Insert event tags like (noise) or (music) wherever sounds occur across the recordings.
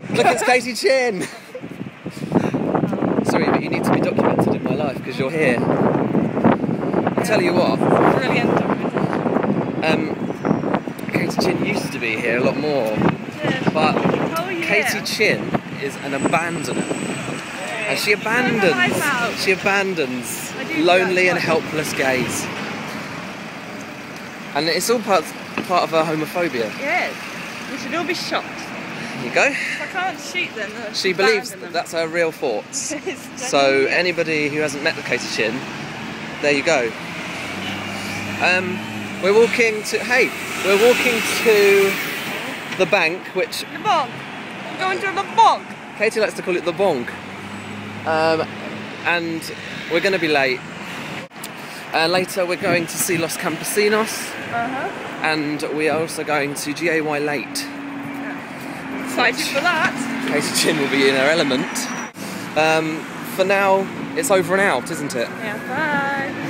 Look, it's Katie Chin. Sorry, but you need to be documented in my life because you're here. I tell you what, Brilliant documentation. um, Katie Chin used to be here a lot more, but Oh yeah. Katie Chin is an abandoner. And she abandons, she abandons lonely and helpless gays. And it's all part, part of her homophobia. Yes. We should all be shot. There you go. If I can't shoot them, then She believes that that's her real thoughts. (laughs) So anybody who hasn't met the Katie Chin, there you go. Um, we're walking to hey, we're walking to the bank, which The bog. I'm going to the bog. Katie likes to call it the bonk. Um, and we're going to be late. Uh, later, we're going to see Los Campesinos, Uh huh. and we are also going to GAY late. Excited for that. Katie Chin will be in her element. Um, for now, it's over and out, isn't it? Yeah. Bye.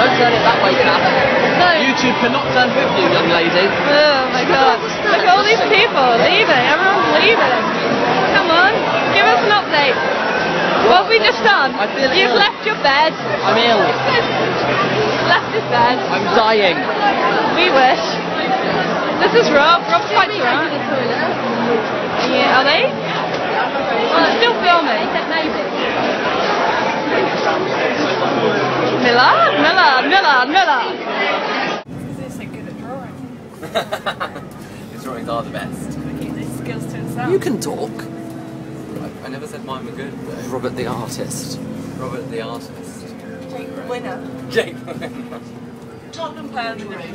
Don't turn it that way, Kat. No. YouTube cannot turn with you, young lady. Oh my god. Look at all these people leaving. Everyone's leaving. Come on. Give us an update. What have we just done? I feel You've ill. left your bed. I'm ill. (laughs) left his bed. I'm dying. We wish. This is Rob. Rob's quite drunk. Yeah, are they? Well, it's still filming. Millard, Millard, Millard. He's so good at drawing. His drawings are the best. Keep these skills to himself. You can talk. I never said mine were good though. Robert the artist. Robert the artist. Jake the winner. Jake. the winner. Tottenham permanent winner.